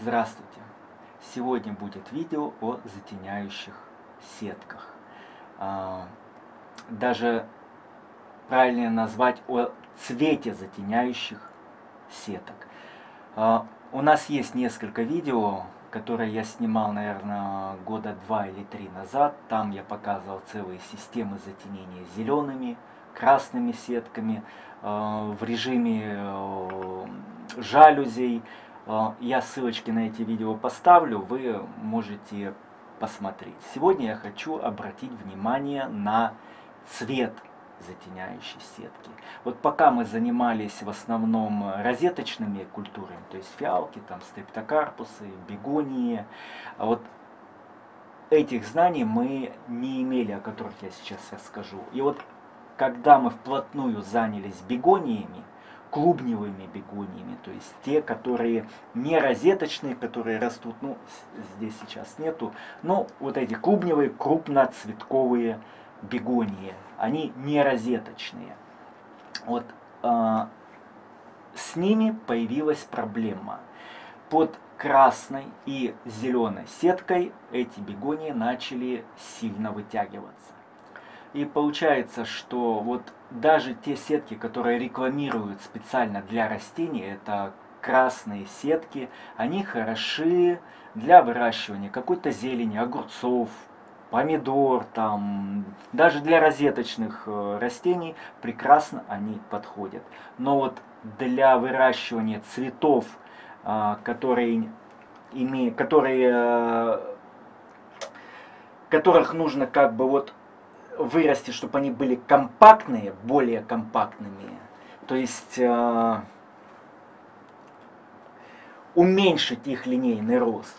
Здравствуйте! Сегодня будет видео о затеняющих сетках. А, даже правильнее назвать о цвете затеняющих сеток. А, у нас есть несколько видео, которые я снимал, наверное, года два или три назад. Там я показывал целые системы затенения зелеными, красными сетками, а, в режиме э, жалюзей, я ссылочки на эти видео поставлю, вы можете посмотреть. Сегодня я хочу обратить внимание на цвет затеняющей сетки. Вот пока мы занимались в основном розеточными культурами, то есть фиалки, там стрептокарпусы, бегонии, а вот этих знаний мы не имели, о которых я сейчас расскажу. И вот когда мы вплотную занялись бегониями, клубневыми бегониями, то есть те, которые не розеточные, которые растут, ну, здесь сейчас нету, но вот эти клубневые крупноцветковые бегонии, они не розеточные. Вот э, с ними появилась проблема. Под красной и зеленой сеткой эти бегонии начали сильно вытягиваться. И получается, что вот даже те сетки, которые рекламируют специально для растений, это красные сетки, они хороши для выращивания какой-то зелени, огурцов, помидор, там, даже для розеточных э, растений прекрасно они подходят. Но вот для выращивания цветов, э, которые, имеют, которые, э, которых нужно как бы вот вырасти, чтобы они были компактные, более компактными. То есть э, уменьшить их линейный рост.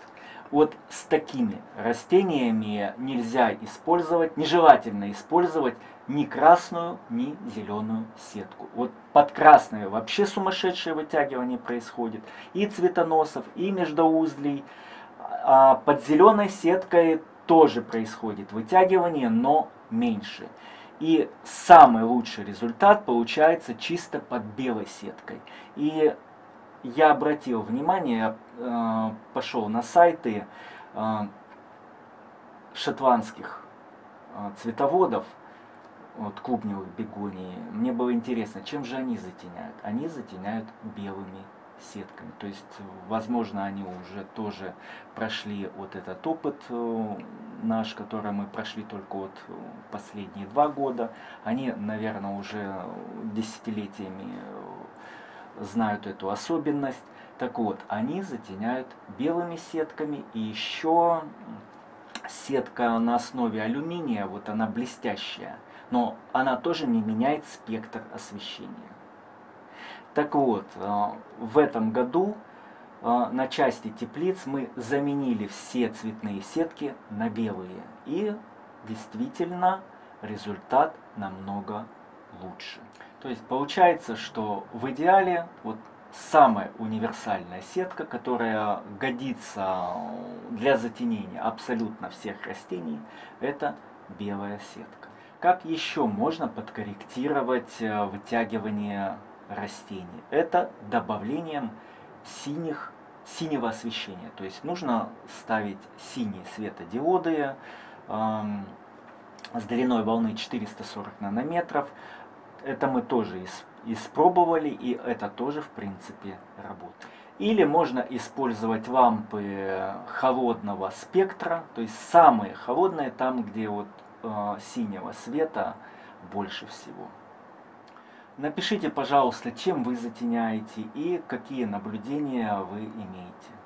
Вот с такими растениями нельзя использовать, нежелательно использовать ни красную, ни зеленую сетку. Вот под красной вообще сумасшедшее вытягивание происходит. И цветоносов, и междоузлей. А под зеленой сеткой тоже происходит вытягивание, но меньше. И самый лучший результат получается чисто под белой сеткой. И я обратил внимание, э, пошел на сайты э, шотландских э, цветоводов, вот, клубневых бегоний. Мне было интересно, чем же они затеняют. Они затеняют белыми сетками. То есть, возможно, они уже тоже прошли вот этот опыт э, наш, который мы прошли только вот последние два года. Они, наверное, уже десятилетиями э, знают эту особенность. Так вот, они затеняют белыми сетками и еще сетка на основе алюминия, вот она блестящая, но она тоже не меняет спектр освещения. Так вот, э, в этом году э, на части теплиц мы заменили все цветные сетки на белые. И действительно результат намного лучше. То есть получается, что в идеале вот самая универсальная сетка, которая годится для затенения абсолютно всех растений, это белая сетка. Как еще можно подкорректировать э, вытягивание растений. Это добавлением синих, синего освещения. То есть нужно ставить синие светодиоды эм, с длиной волны 440 нанометров. Это мы тоже испробовали, и это тоже в принципе работает. Или можно использовать лампы холодного спектра, то есть самые холодные, там где вот э, синего света больше всего. Напишите, пожалуйста, чем вы затеняете и какие наблюдения вы имеете.